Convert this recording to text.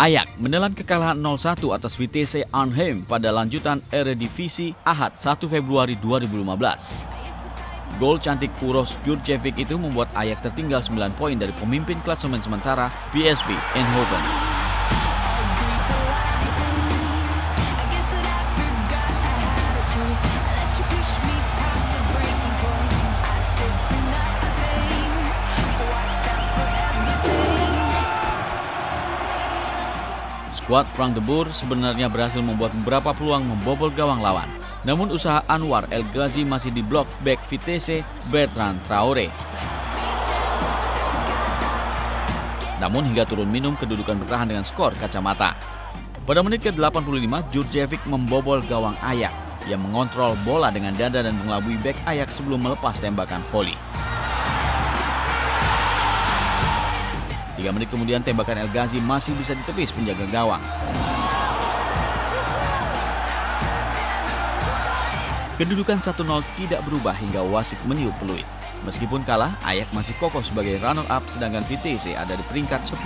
Ayak menelan kekalahan 0-1 atas Vitesse Arnhem pada lanjutan Eredivisie Ahad 1 Februari 2015. Gol cantik Uros Jurjevic itu membuat Ayak tertinggal 9 poin dari pemimpin klasemen sementara PSV Eindhoven. Skuad Frank de Boer sebenarnya berhasil membuat beberapa peluang membobol gawang lawan. Namun usaha Anwar El Ghazi masih diblok back Vitesse Bertrand Traore. Namun hingga turun minum kedudukan bertahan dengan skor kacamata. Pada menit ke-85, Jurjevic membobol gawang Ayak yang mengontrol bola dengan dada dan mengelabui back Ayak sebelum melepas tembakan volley. Tiga menit kemudian tembakan El Ghazi masih bisa ditepis penjaga gawang. Kedudukan 1-0 tidak berubah hingga wasit meniup peluit. Meskipun kalah, Ayak masih kokoh sebagai runner-up sedangkan VTC ada di peringkat 10.